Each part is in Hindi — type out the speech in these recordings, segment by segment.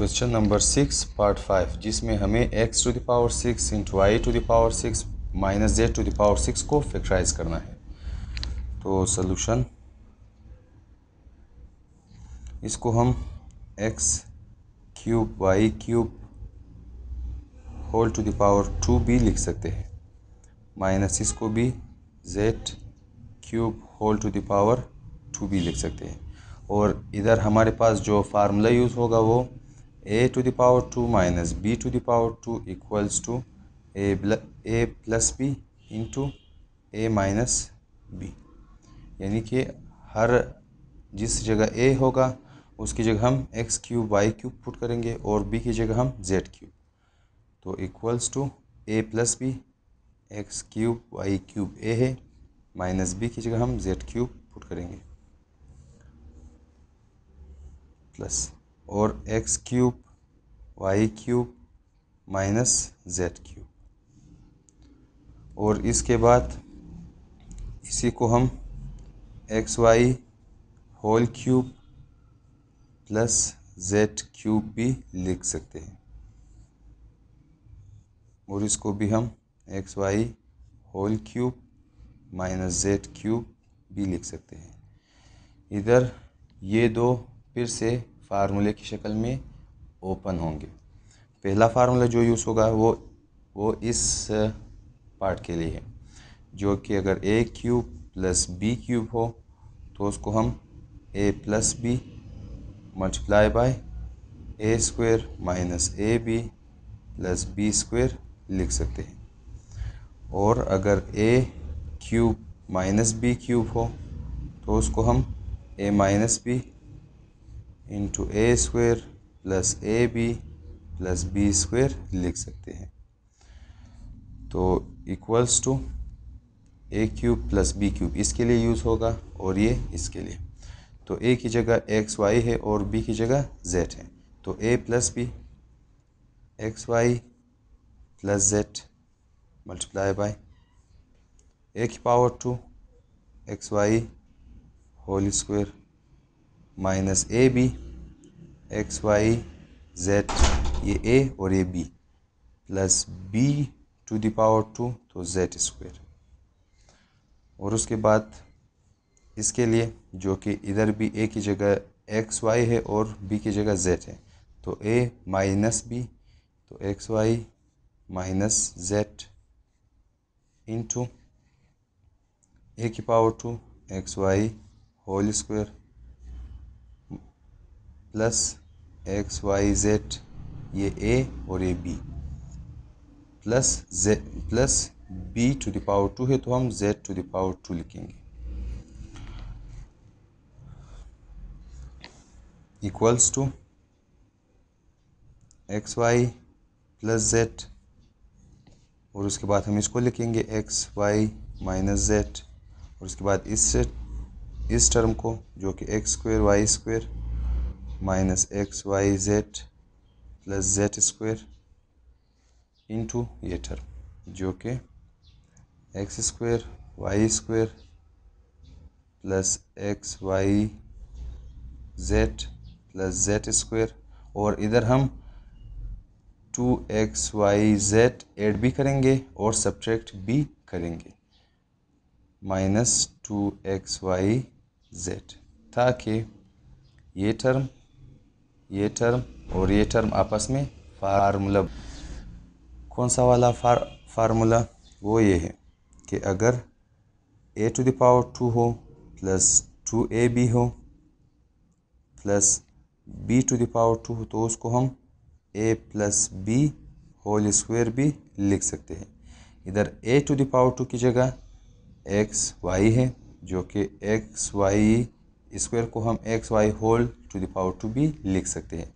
Question number six, part five, जिसमें हमें X to the power six into Y to the power six minus Z to the power six को फैक्टराइज करना है। तो सोल्यूशन इसको हम X cube Y cube whole to the power two भी लिख सकते हैं। माइनस इसको भी Z cube whole to the power two भी लिख सकते हैं। और इधर हमारे पास जो फार्मूला यूज़ होगा वो A to the power two minus B to the power two equals to A A plus B into A minus B यानी कि हर जिस जगह ए होगा, उसकी जगह हम X cube Y cube put करेंगे और बी की जगह हम जेड क्यूब तो equals to A plus B X cube Y cube A है माइनस बी की जगह हम जेड क्यूब पुट करेंगे. प्लस और X cube, Y cube minus Z cube. और इसके बाद इसी को हम X Y whole cube plus Z cube भी लिख सकते हैं। और इसको भी हम X Y whole cube minus Z cube भी लिख सकते हैं। इधर ये दो फिर से फार्मूले की शक्ल में ओपन होंगे। पहला फार्मूला जो यूज़ होगा वो वो इस पार्ट के लिए है, जो कि अगर A cube plus B cube हो तो उसको हम A plus B multiply by A square minus A B plus B square लिख सकते हैं। और अगर A cube minus B cube हो तो उसको हम A minus B into A square plus A B plus B square लिख सकते हैं। तो equals to A cube plus B cube इसके लिए यूज़ होगा और ये इसके लिए। तो ए की जगह एक्स वाई है और बी की जगह जेड है। तो A plus B X Y plus Z multiply by A की power two X Y whole square minus A B, X Y Z, ये ए और ये B, plus B to the power two तो जेड स्क्वेयर। और उसके बाद इसके लिए जो कि इधर भी ए की जगह एक्स वाई है और बी की जगह जेड है तो ए माइनस बी तो X Y minus Z into A की power two, X Y whole square plus X Y Z, ये ए और ये B. Plus J, plus B to the power two है तो हम Z to the power two लिखेंगे। Equals to X Y plus Z, और उसके बाद हम इसको लिखेंगे एक्स वाई माइनस जेड, और उसके बाद इस इस टर्म को जो कि X square Y square minus X Y Z plus Z square into ये टर्म जो कि X square Y square plus X Y Z plus Z square और इधर हम two X Y Z add भी करेंगे और सब्ट्रैक्ट भी करेंगे। Minus two X Y Z ताकि ये टर्म टर्म और ये टर्म आपस में फार्मूला कौन सा वाला फार फार्मूला वो ये है कि अगर A to the power two हो प्लस टू ए बी हो plus B to the power two हो तो उसको हम A plus B whole square भी लिख सकते हैं। इधर A to the power two की जगह एक्स वाई है, जो कि एक्स वाई स्क्वायर को हम X Y whole to the power two भी लिख सकते हैं।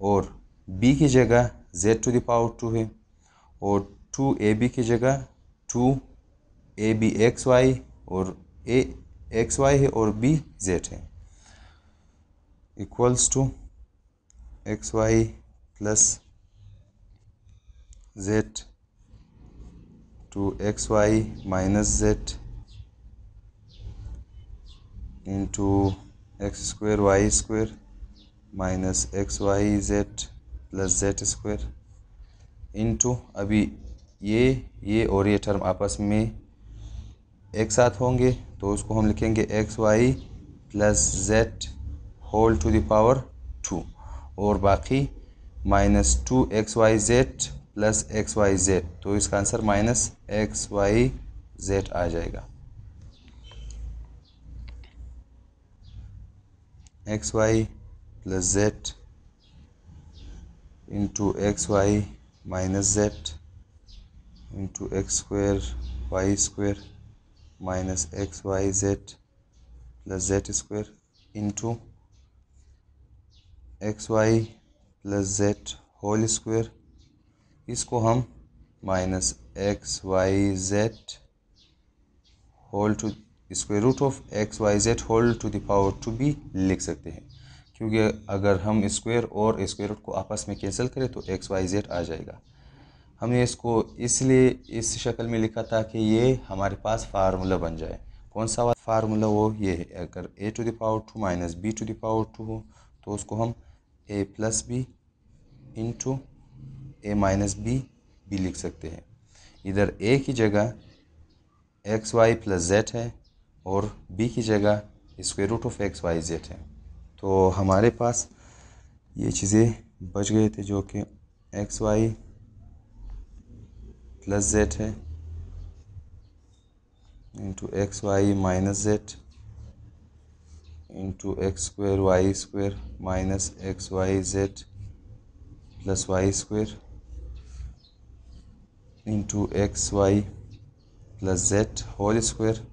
और बी की जगह Z to the power two है। और टू ए बी की जगह two A B X Y और ए एक्स वाई है और बी जेड है। Equals to X Y plus Z two X Y minus Z into X square Y square minus X Y Z plus Z square into अभी ये ये और ये टर्म आपस में एक साथ होंगे तो उसको हम लिखेंगे X Y plus Z whole to the power two और बाकी minus two X Y Z plus X Y Z तो इसका answer minus X Y Z आ जाएगा। X Y plus Z into X Y minus Z into X square Y square minus X Y Z plus Z square into X Y plus Z whole square इसको हम minus X Y Z whole two square root of X Y Z whole to the power two भी लिख सकते हैं। क्योंकि अगर हम स्क्वेयर और स्क्वायर रूट को आपस में कैंसिल करें तो एक्स वाई जेड आ जाएगा। हमने इसको इसलिए इस शक्ल में लिखा था कि ये हमारे पास फार्मूला बन जाए। कौन सा फार्मूला वो ये है, अगर A to the power two minus B to the power two हो तो उसको हम A plus B into A minus B भी लिख सकते हैं। इधर ए की जगह एक्स वाई प्लस जेड है और बी की जगह square root of X Y Z है। तो हमारे पास ये चीज़ें बच गए थे जो कि एक्स वाई प्लस जेड है। Into X Y minus Z into X square Y square minus X Y Z plus Y square into X Y plus Z whole square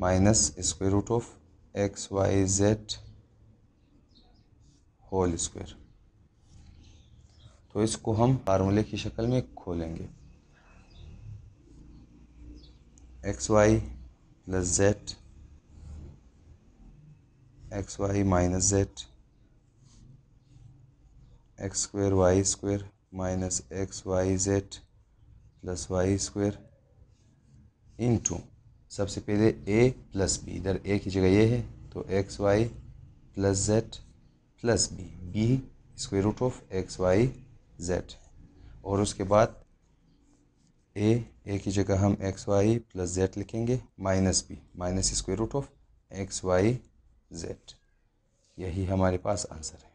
minus square root of X Y Z whole square तो इसको हम फार्मूले की शक्ल में खोलेंगे। X Y plus Z X Y minus Z X square Y square minus X Y Z plus Y square into सबसे पहले ए प्लस बी इधर ए की जगह ये है तो X Y plus Z plus B B square root of X Y Z और उसके बाद ए ए की जगह हम एक्स वाई प्लस जेड लिखेंगे minus B minus square root of X Y Z यही हमारे पास आंसर है।